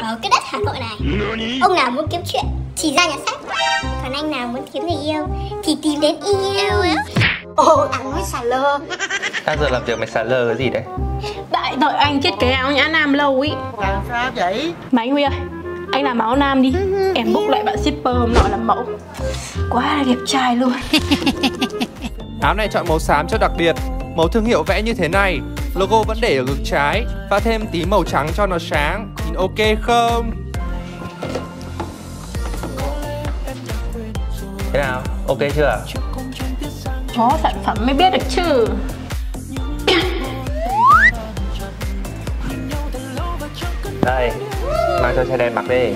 Ở cái đất Hà Nội này. Ông nào muốn kiếm chuyện thì ra nhà sách. Còn anh nào muốn kiếm người yêu Thì tìm đến yêu. Ồ, ăn nói xà lơ. Sao giờ làm việc mày xả lơ cái gì đấy? Đại tội anh thiết kế áo nhã nam lâu ý. Làm sao vậy? Mà anh Huy ơi Anh làm áo nam đi. Em book lại bạn shipper hôm nọ làm mẫu. Quá là đẹp trai luôn. Áo này chọn màu xám cho đặc biệt. Màu thương hiệu vẽ như thế này. Logo vẫn để ở ngực trái Và thêm tí màu trắng cho nó sáng ok không? Thế nào, ok chưa Có sản phẩm mới biết được chứ. Đây, mang cho xe đen mặc đi